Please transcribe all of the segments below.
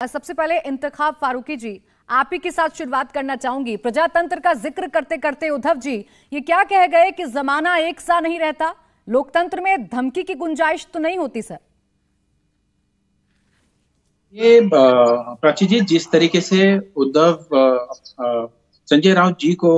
सबसे पहले इंतखाब फारूकी जी, आप ही के साथ शुरुआत करना चाहूँगी। प्रजातंत्र का ज़िक्र करते करते उद्धव जी, ये क्या कह गए कि जमाना एक सा नहीं रहता? लोकतंत्र में धमकी की गुंजाइश तो नहीं होती, सर। ये प्राची जी जिस तरीके से उद्धव संजय राउत जी को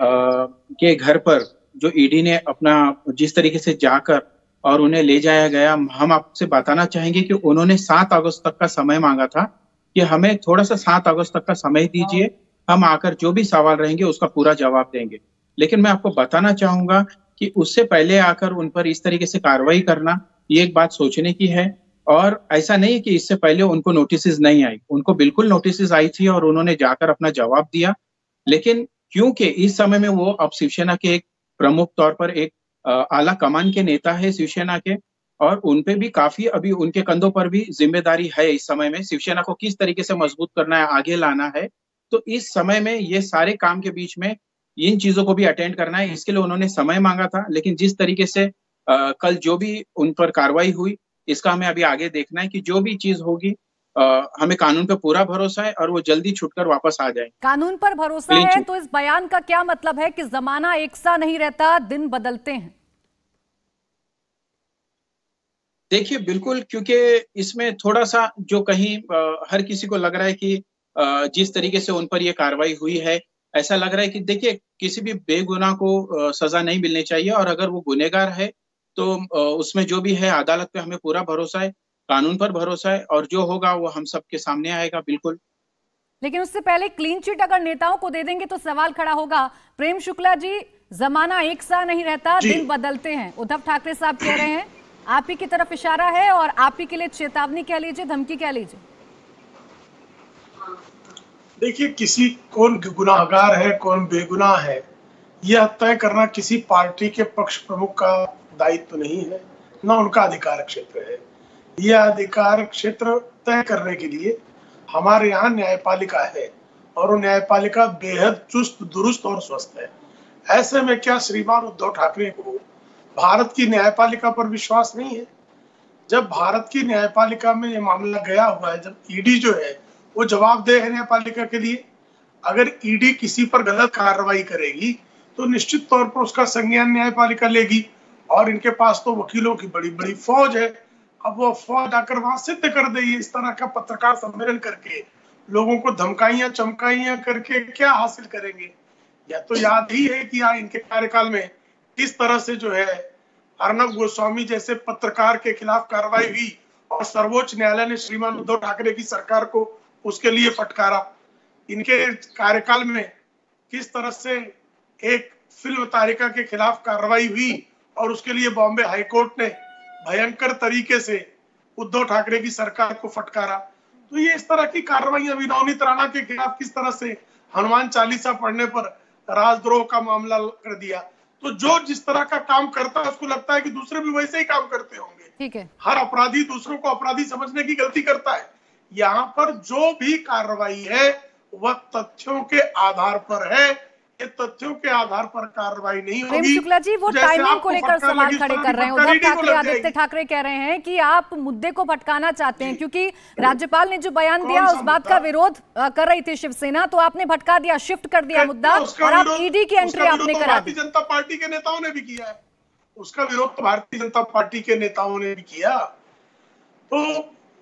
के घर पर जो ईडी ने अपना, जिस तरीके से जाकर और उन्हें ले जाया गया, हम आपसे बताना चाहेंगे कि उन्होंने सात अगस्त तक का समय मांगा था। कि हमें थोड़ा सा सात अगस्त तक का समय दीजिए हम आकर जो भी सवाल रहेंगे उसका पूरा जवाब देंगे। लेकिन मैं आपको बताना चाहूँगा कि उससे पहले आकर उन पर इस तरीके से कार्रवाई करना ये एक बात सोचने की है। और ऐसा नहीं कि इससे पहले उनको नोटिस नहीं आई। उनको बिल्कुल नोटिस आई थी और उन्होंने जाकर अपना जवाब दिया। लेकिन क्योंकि इस समय में वो अब शिवसेना के एक प्रमुख तौर पर एक आला कमान के नेता है शिवसेना के और उनपे भी काफ़ी अभी उनके कंधों पर भी ज़िम्मेदारी है इस समय में। शिवसेना को किस तरीके से मज़बूत करना है आगे लाना है तो इस समय में ये सारे काम के बीच में इन चीज़ों को भी अटेंड करना है। इसके लिए उन्होंने समय मांगा था लेकिन जिस तरीके से आ, कल जो भी उन पर कार्रवाई हुई इसका हमें अभी आगे देखना है कि जो भी चीज़ होगी आ, हमें कानून पर पूरा भरोसा है और वो जल्दी छुटकर वापस आ जाए कानून पर भरोसा है तो इस बयान का क्या मतलब है कि जमाना एक सा नहीं रहता दिन बदलते हैं? देखिए बिल्कुल क्योंकि इसमें थोड़ा सा जो कहीं आ, हर किसी को लग रहा है कि आ, जिस तरीके से उन पर यह कार्रवाई हुई है ऐसा लग रहा है कि देखिए किसी भी बेगुनाह को आ, सजा नहीं मिलनी चाहिए और अगर वो गुनेगार है तो आ, उसमें जो भी है अदालत पे हमें पूरा भरोसा है कानून पर भरोसा है और जो होगा वो हम सबके सामने आएगा बिल्कुल। लेकिन उससे पहले क्लीन चिट अगर नेताओं को दे देंगे तो सवाल खड़ा होगा। प्रेम शुक्ला जी जमाना एक सा नहीं रहता दिन बदलते हैं। उद्धव ठाकरे साहब कह रहे हैं आप ही की तरफ़ इशारा है और आप ही के लिए चेतावनी कह लीजिए, धमकी कह लीजिए। देखिए, किसी कौन गुनाहगार है, कौन बेगुनाह है, यह तय करना किसी पार्टी के पक्ष प्रमुख का दायित्व तो नहीं है, न उनका अधिकार क्षेत्र है। यह अधिकार क्षेत्र तय करने के लिए हमारे यहाँ न्यायपालिका है और वो न्यायपालिका बेहद चुस्त, दुरुस्त और स्वस्थ है। ऐसे में क्या श्रीमान उद्धव ठाकरे को भारत की न्यायपालिका पर विश्वास नहीं है। जब भारत की न्यायपालिका में ये मामला गया हुआ है, जब ईडी जो है, वो जवाबदेह है न्यायपालिका के लिए। अगर ईडी किसी पर गलत कार्रवाई करेगी तो निश्चित तौर पर उसका संज्ञान न्यायपालिका लेगी। और इनके पास तो वकीलों की बड़ी बड़ी फौज है। अब वो फौज आकर वहाँ सिद्ध कर दे इस तरह का पत्रकार सम्मेलन करके। लोगों को धमकाइया, चमकाइया करके क्या हासिल करेंगे? या तो याद ही है कि यहाँ इनके कार्यकाल में किस तरह से जो है अर्नब गोस्वामी जैसे पत्रकार के खिलाफ कार्रवाई हुई और सर्वोच्च न्यायालय ने श्रीमान उद्धव ठाकरे की सरकार को उसके लिए फटकारा। इनके कार्यकाल में किस तरह से एक फ़िल्म तारिका के खिलाफ कार्रवाई हुई और उसके लिए बॉम्बे हाईकोर्ट ने भयंकर तरीके से उद्धव ठाकरे की सरकार को फटकारा। तो ये इस तरह की कार्रवाई नवनीत राणा के खिलाफ किस तरह से हनुमान चालीसा पढ़ने पर राजद्रोह का मामला कर दिया। तो जो जिस तरह का काम करता है उसको लगता है कि दूसरे भी वैसे ही काम करते होंगे। ठीक है। हर अपराधी दूसरों को अपराधी समझने की गलती करता है। यहाँ पर जो भी कार्रवाई है वह तथ्यों के आधार पर है। तथ्यों के आधार पर कार्रवाई नहीं होगी। शुक्ला जी वो टाइमिंग को लेकर सवाल खड़े कर रहे हैं। उद्धव ठाकरे आदित्य ठाकरे कह रहे हैं कि आप मुद्दे को भटकाना चाहते हैं क्योंकि राज्यपाल ने जो बयान दिया उस बात का विरोध कर रही थी शिवसेना तो आपने भटका दिया शिफ्ट कर दिया मुद्दा और आप ईडी की एंट्री आपने करा भारतीय जनता पार्टी के नेताओं ने भी किया है। उसका विरोध तो भारतीय जनता पार्टी के नेताओं ने भी किया। तो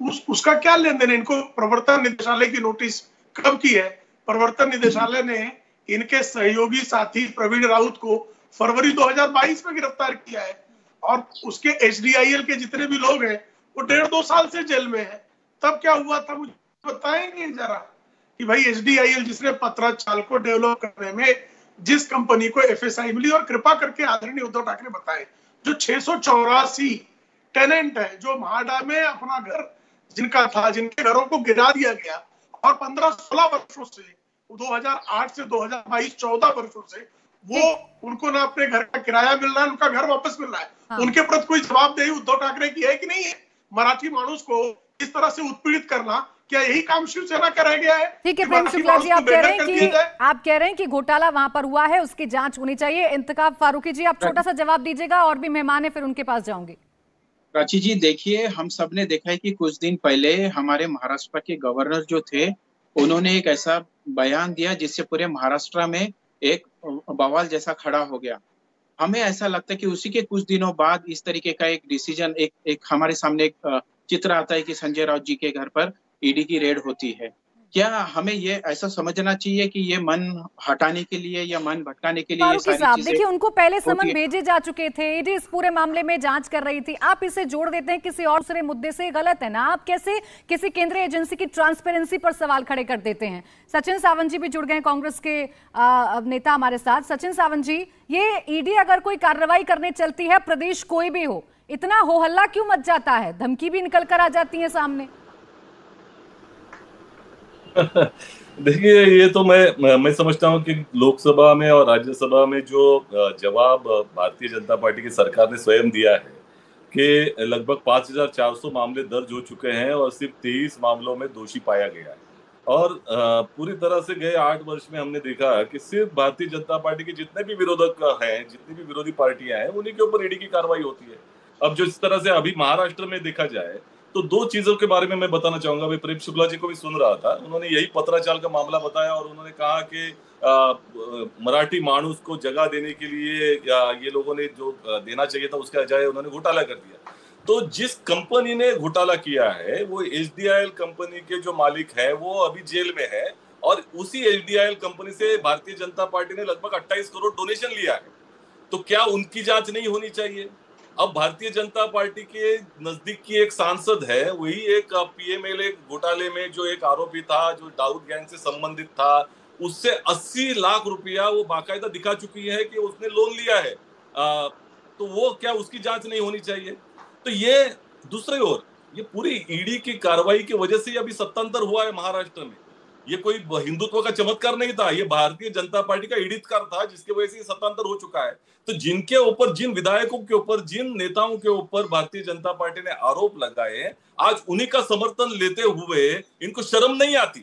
उस, उसका क्या लेन देन इनको प्रवर्तन निदेशालय की नोटिस कब की है? प्रवर्तन निदेशालय ने इनके सहयोगी साथी प्रवीण राउत को फरवरी 2022 में गिरफ़्तार किया है और उसके एचडीआईएल के जितने भी लोग हैं, वो डेढ़ दो साल से जेल में है। तब क्या हुआ था मुझे बताएँगे जरा कि भाई एच जिसने पत्राचाल को डेवलप करने में जिस कंपनी को एफएसआई मिली और कृपा करके आदरणीय उद्धव ठाकरे बताए, जो छह टेनेंट है, जो महाडा में अपना घर जिनका था, जिनके घरों को गिरा दिया गया और पंद्रह सोलह वर्षों से 2008 से 2022 14 वर्षों से वो उनको ना अपने घर का किराया मिल रहा है उनका घर वापस मिल रहा है। हाँ। उनके प्रति कोई जवाबदेही उद्धव ठाकरे की है कि नहीं है? मराठी मानुष को इस तरह से उत्पीड़ित करना क्या यही काम शिवसेना का रह गया है? ठीक है प्रेम शुक्ला जी आप कह रहे हैं कि आप कह रहे हैं कि घोटाला वहाँ पर हुआ है उसकी जाँच होनी चाहिए। इंतकाब फारूकी जी आप छोटा सा जवाब दीजिएगा और भी मेहमान है फिर उनके पास जाऊँगी। प्राची जी देखिए हम सबने देखा है कि कुछ दिन पहले हमारे महाराष्ट्र के गवर्नर जो थे उन्होंने एक ऐसा बयान दिया जिससे पूरे महाराष्ट्र में एक बवाल जैसा खड़ा हो गया। हमें ऐसा लगता है कि उसी के कुछ दिनों बाद इस तरीके का एक डिसीज़न एक एक हमारे सामने एक चित्र आता है कि संजय राउत जी के घर पर ईडी की रेड होती है। क्या हमें ये ऐसा समझना चाहिए कि ये मन हटाने के लिए या मन भटकाने के लिए साहब देखिए उनको पहले समन भेजे जा चुके थे। ईडी इस पूरे मामले में जाँच कर रही थी। आप इसे जोड़ देते हैं किसी और दूसरे मुद्दे से। गलत है ना? आप कैसे किसी केंद्रीय एजेंसी की ट्रांसपेरेंसी पर सवाल खड़े कर देते हैं? सचिन सावंत जी भी जुड़ गए कांग्रेस के नेता हमारे साथ। सचिन सावंत जी ये ईडी अगर कोई कार्रवाई करने चलती है प्रदेश कोई भी हो इतना हो हल्ला क्यों मच जाता है? धमकी भी निकल कर आ जाती है सामने। देखिए ये तो मैं मैं समझता हूँ कि लोकसभा में और राज्यसभा में जो जवाब भारतीय जनता पार्टी की सरकार ने स्वयं दिया है कि लगभग 5,400 मामले दर्ज हो चुके हैं और सिर्फ़ तेईस मामलों में दोषी पाया गया है। और पूरी तरह से गए आठ वर्ष में हमने देखा कि सिर्फ़ भारतीय जनता पार्टी के जितने भी विरोधक हैं जितनी भी विरोधी पार्टियाँ हैं उन्हीं के ऊपर ईडी की कार्रवाई होती है। अब जो इस तरह से अभी महाराष्ट्र में देखा जाए तो दो चीज़ों के बारे में मैं बताना चाहूँगा। मैं प्रेम शुक्ला जी को भी सुन रहा था। उन्होंने यही पत्राचाल का मामला बताया और उन्होंने कहा कि मराठी मानुस को जगह देने के लिए या लोगों ने जो देना चाहिए था उसके अजाय उन्होंने घोटाला कर दिया। तो जिस कंपनी ने घोटाला किया है, वो एच कंपनी के जो मालिक है, वो अभी जेल में है और उसी एचडीआईएल कंपनी से भारतीय जनता पार्टी ने लगभग 28 करोड़ डोनेशन लिया है। तो क्या उनकी जाँच नहीं होनी चाहिए? अब भारतीय जनता पार्टी के नज़दीक की एक सांसद है वही एक पीएमएलए घोटाले में जो एक आरोपी था जो दाऊद गैंग से संबंधित था उससे 80 लाख रुपया वो बाकायदा दिखा चुकी है कि उसने लोन लिया है। आ, तो वो क्या उसकी जाँच नहीं होनी चाहिए? तो ये दूसरी ओर ये पूरी ईडी की कार्रवाई की वजह से अभी सत्तांतर हुआ है महाराष्ट्र में। ये कोई हिंदुत्व का चमत्कार नहीं था, ये भारतीय जनता पार्टी का ईडितकार था जिसकी वजह से सत्तांतर हो चुका है। तो जिनके ऊपर, जिन विधायकों के ऊपर, जिन नेताओं के ऊपर भारतीय जनता पार्टी ने आरोप लगाए आज उन्हीं का समर्थन लेते हुए इनको शर्म नहीं आती,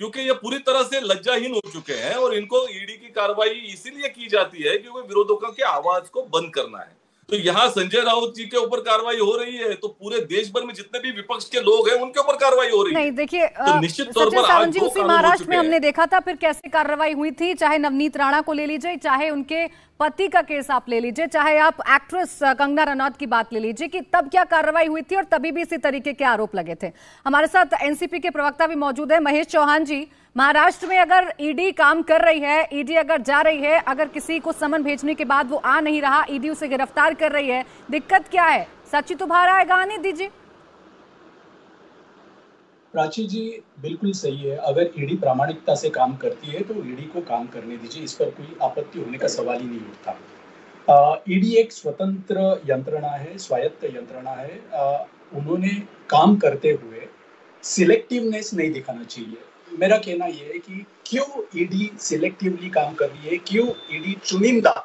क्योंकि ये पूरी तरह से लज्जाहीन हो चुके हैं और इनको ईडी की कार्रवाई इसीलिए की जाती है क्योंकि विरोधकों के आवाज़ को बंद करना है। तो यहाँ संजय राउत जी के ऊपर कार्रवाई हो रही है तो पूरे देश भर में जितने भी विपक्ष के लोग हैं उनके ऊपर कार्रवाई हो रही है। नहीं देखिए तो निश्चित तौर पर आज उसी महाराष्ट्र में हमने देखा था फिर कैसे कार्रवाई हुई थी चाहे नवनीत राणा को ले लीजिए चाहे उनके पति का केस आप ले लीजिए, चाहे आप एक्ट्रेस कंगना रनौत की बात ले लीजिए कि तब क्या कार्रवाई हुई थी और तभी भी इसी तरीके के आरोप लगे थे। हमारे साथ एनसीपी के प्रवक्ता भी मौजूद है, महेश चौहान जी। महाराष्ट्र में अगर ईडी काम कर रही है ईडी अगर जा रही है, अगर किसी को समन भेजने के बाद वो आ नहीं रहा ईडी उसे गिरफ़्तार कर रही है, दिक्कत क्या है? सच्ची तो बाहर आएगा आने दीजिए। प्राची जी बिल्कुल सही है। अगर ईडी प्रामाणिकता से काम करती है तो ईडी को काम करने दीजिए। इस पर कोई आपत्ति होने का सवाल ही नहीं उठता। ईडी एक स्वतंत्र यंत्रणा है स्वायत्त यंत्रणा है। आ, उन्होंने काम करते हुए सिलेक्टिवनेस नहीं दिखाना चाहिए। मेरा कहना यह है कि क्यों ईडी सिलेक्टिवली काम कर रही है? क्यों ईडी चुनिंदा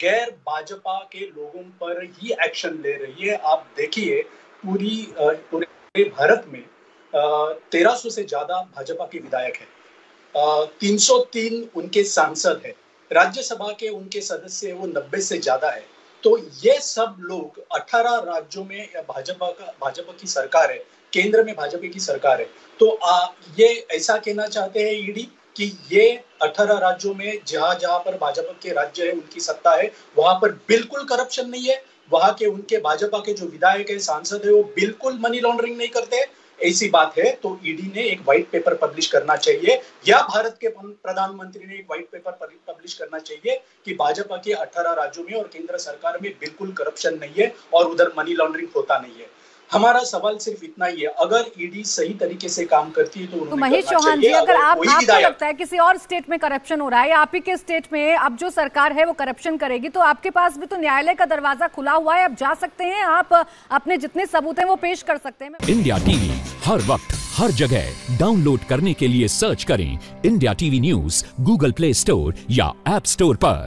गैर भाजपा के लोगों पर ही एक्शन ले रही है? आप देखिए पूरी पूरे भारत में तेरह सौ से ज़्यादा भाजपा के विधायक है। तीन सौ तीन उनके सांसद है। राज्यसभा के उनके सदस्य वो नब्बे से ज़्यादा है। तो ये सब लोग 18 राज्यों में भाजपा का भाजपा की सरकार है केंद्र में भाजपा की सरकार है। तो आ, ये ऐसा कहना चाहते हैं ईडी कि ये 18 राज्यों में जहाँ जहाँ पर भाजपा के राज्य है उनकी सत्ता है वहाँ पर बिल्कुल करप्शन नहीं है। वहाँ के उनके भाजपा के जो विधायक है सांसद है वो बिल्कुल मनी लॉन्ड्रिंग नहीं करते। ऐसी बात है तो ईडी ने एक व्हाइट पेपर पब्लिश करना चाहिए, या भारत के प्रधानमंत्री ने एक व्हाइट पेपर पब्लिश करना चाहिए कि भाजपा के 18 राज्यों में और केंद्र सरकार में बिल्कुल करप्शन नहीं है और उधर मनी लॉन्ड्रिंग होता नहीं है। हमारा सवाल सिर्फ़ इतना ही है अगर ईडी सही तरीके से काम करती है तो, तो महेश चौहान जी अगर आप आपको लगता है किसी और स्टेट में करप्शन हो रहा है आप ही के स्टेट में अब जो सरकार है वो करप्शन करेगी तो आपके पास भी तो न्यायालय का दरवाज़ा खुला हुआ है आप जा सकते हैं आप अपने जितने सबूत हैं वो पेश कर सकते हैं। इंडिया टीवी हर वक्त हर जगह। डाउनलोड करने के लिए सर्च करें India TV news Google Play Store या एप स्टोर पर।